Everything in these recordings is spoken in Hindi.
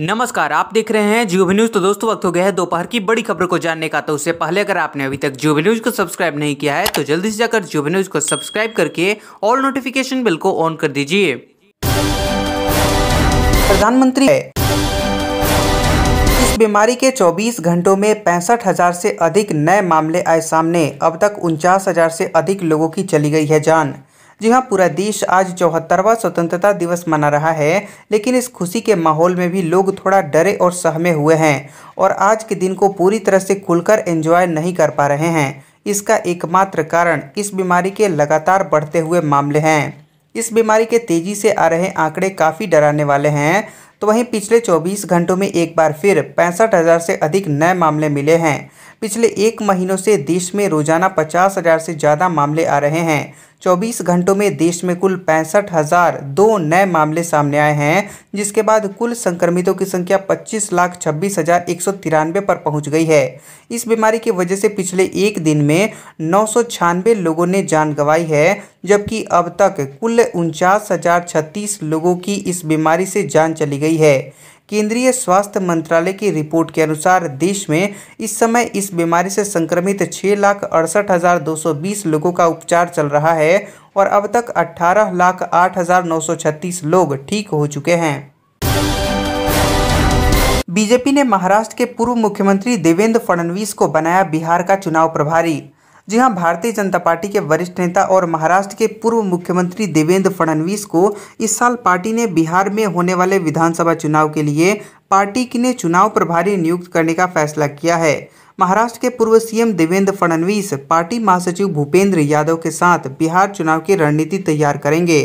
नमस्कार, आप देख रहे हैं जियो न्यूज़ तो दोस्तों, वक्त हो गया है दोपहर की बड़ी खबर को जानने का। तो उससे पहले, अगर आपने अभी तक जियो न्यूज़ को सब्सक्राइब नहीं किया है तो जल्दी से जाकर जियो न्यूज़ को सब्सक्राइब करके ऑल नोटिफिकेशन बिल को ऑन कर दीजिए। प्रधानमंत्री इस बीमारी के 24 घंटों में पैंसठ हज़ार से अधिक नए मामले आए सामने। अब तक उनचास हज़ार से अधिक लोगों की चली गई है जान। जी हाँ पूरा देश आज चौहत्तरवा स्वतंत्रता दिवस मना रहा है, लेकिन इस खुशी के माहौल में भी लोग थोड़ा डरे और सहमे हुए हैं और आज के दिन को पूरी तरह से खुलकर एंजॉय नहीं कर पा रहे हैं। इसका एकमात्र कारण इस बीमारी के लगातार बढ़ते हुए मामले हैं। इस बीमारी के तेज़ी से आ रहे आंकड़े काफ़ी डराने वाले हैं। तो वहीं पिछले 24 घंटों में एक बार फिर पैंसठ हज़ार से अधिक नए मामले मिले हैं। पिछले एक महीनों से देश में रोज़ाना पचास हज़ार से ज़्यादा मामले आ रहे हैं। 24 घंटों में देश में कुल पैंसठ हज़ार दो नए मामले सामने आए हैं, जिसके बाद कुल संक्रमितों की संख्या पच्चीस लाख छब्बीस हज़ार एक सौ तिरानवे पर पहुँच गई है। इस बीमारी की वजह से पिछले एक दिन में नौ सौ छियानवे लोगों ने जान गंवाई है, जबकि अब तक कुल उनचास हज़ार छत्तीस लोगों की इस बीमारी से जान चली गई है। केंद्रीय स्वास्थ्य मंत्रालय की रिपोर्ट के अनुसार देश में इस समय इस बीमारी से संक्रमित छः लाख अड़सठ हज़ार दो सौ बीस लोगों का उपचार चल रहा है और अब तक अट्ठारह लाख आठ हज़ार नौ सौ छत्तीस लोग ठीक हो चुके हैं। बीजेपी ने महाराष्ट्र के पूर्व मुख्यमंत्री देवेंद्र फडणवीस को बनाया बिहार का चुनाव प्रभारी। जी हाँ भारतीय जनता पार्टी के वरिष्ठ नेता और महाराष्ट्र के पूर्व मुख्यमंत्री देवेंद्र फडणवीस को इस साल पार्टी ने बिहार में होने वाले विधानसभा चुनाव के लिए पार्टी ने चुनाव प्रभारी नियुक्त करने का फैसला किया है। महाराष्ट्र के पूर्व सीएम देवेंद्र फडणवीस, पार्टी महासचिव भूपेंद्र यादव के साथ बिहार चुनाव की रणनीति तैयार करेंगे।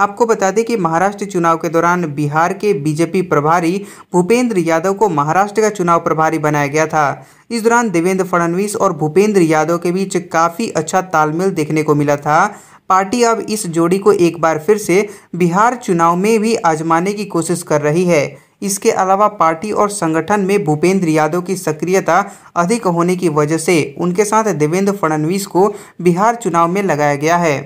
आपको बता दें कि महाराष्ट्र चुनाव के दौरान बिहार के बीजेपी प्रभारी भूपेंद्र यादव को महाराष्ट्र का चुनाव प्रभारी बनाया गया था। इस दौरान देवेंद्र फडणवीस और भूपेंद्र यादव के बीच काफ़ी अच्छा तालमेल देखने को मिला था। पार्टी अब इस जोड़ी को एक बार फिर से बिहार चुनाव में भी आजमाने की कोशिश कर रही है। इसके अलावा पार्टी और संगठन में भूपेंद्र यादव की सक्रियता अधिक होने की वजह से उनके साथ देवेंद्र फडणवीस को बिहार चुनाव में लगाया गया है।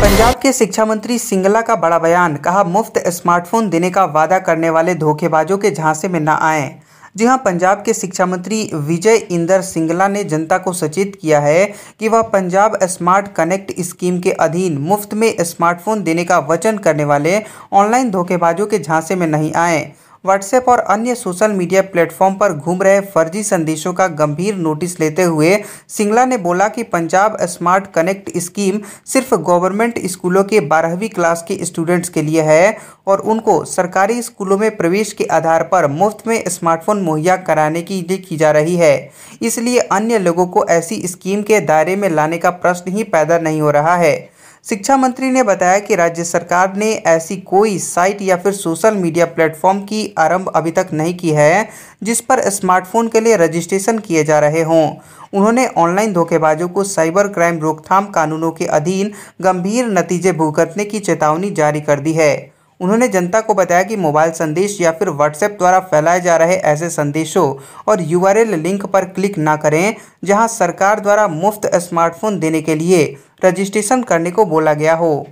पंजाब के शिक्षा मंत्री सिंगला का बड़ा बयान, कहा, मुफ़्त स्मार्टफ़ोन देने का वादा करने वाले धोखेबाजों के झांसे में न आए। जी हाँ पंजाब के शिक्षा मंत्री विजय इंदर सिंगला ने जनता को सचेत किया है कि वह पंजाब स्मार्ट कनेक्ट स्कीम के अधीन मुफ़्त में स्मार्टफ़ोन देने का वचन करने वाले ऑनलाइन धोखेबाजों के झांसे में नहीं आए। व्हाट्सएप और अन्य सोशल मीडिया प्लेटफॉर्म पर घूम रहे फर्जी संदेशों का गंभीर नोटिस लेते हुए सिंगला ने बोला कि पंजाब स्मार्ट कनेक्ट स्कीम सिर्फ़ गवर्नमेंट स्कूलों के बारहवीं क्लास के स्टूडेंट्स के लिए है और उनको सरकारी स्कूलों में प्रवेश के आधार पर मुफ़्त में स्मार्टफ़ोन मुहैया कराने की लिए की जा रही है। इसलिए अन्य लोगों को ऐसी स्कीम के दायरे में लाने का प्रश्न ही पैदा नहीं हो रहा है। शिक्षा मंत्री ने बताया कि राज्य सरकार ने ऐसी कोई साइट या फिर सोशल मीडिया प्लेटफॉर्म की आरंभ अभी तक नहीं की है, जिस पर स्मार्टफ़ोन के लिए रजिस्ट्रेशन किए जा रहे हों। उन्होंने ऑनलाइन धोखेबाजों को साइबर क्राइम रोकथाम कानूनों के अधीन गंभीर नतीजे भुगतने की चेतावनी जारी कर दी है। उन्होंने जनता को बताया कि मोबाइल संदेश या फिर व्हाट्सएप द्वारा फैलाए जा रहे ऐसे संदेशों और यूआरएल लिंक पर क्लिक ना करें, जहाँ सरकार द्वारा मुफ़्त स्मार्टफ़ोन देने के लिए रजिस्ट्रेशन करने को बोला गया हो।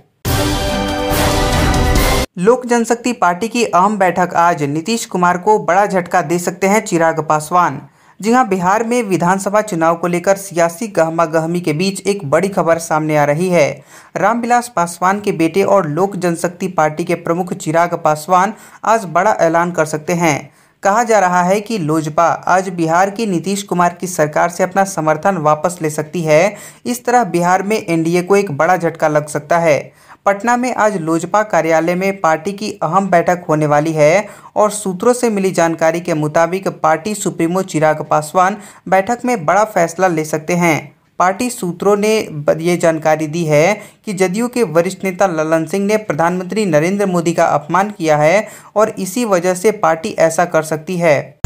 लोक जनशक्ति पार्टी की अहम बैठक आज नीतीश कुमार को बड़ा झटका दे सकते हैं चिराग पासवान। जी हाँ बिहार में विधानसभा चुनाव को लेकर सियासी गहमा गहमी के बीच एक बड़ी खबर सामने आ रही है। रामविलास पासवान के बेटे और लोक जनशक्ति पार्टी के प्रमुख चिराग पासवान आज बड़ा ऐलान कर सकते हैं। कहा जा रहा है कि लोजपा आज बिहार की नीतीश कुमार की सरकार से अपना समर्थन वापस ले सकती है। इस तरह बिहार में एनडीए को एक बड़ा झटका लग सकता है। पटना में आज लोजपा कार्यालय में पार्टी की अहम बैठक होने वाली है और सूत्रों से मिली जानकारी के मुताबिक पार्टी सुप्रीमो चिराग पासवान बैठक में बड़ा फैसला ले सकते हैं। पार्टी सूत्रों ने ये जानकारी दी है कि जदयू के वरिष्ठ नेता ललन सिंह ने प्रधानमंत्री नरेंद्र मोदी का अपमान किया है और इसी वजह से पार्टी ऐसा कर सकती है।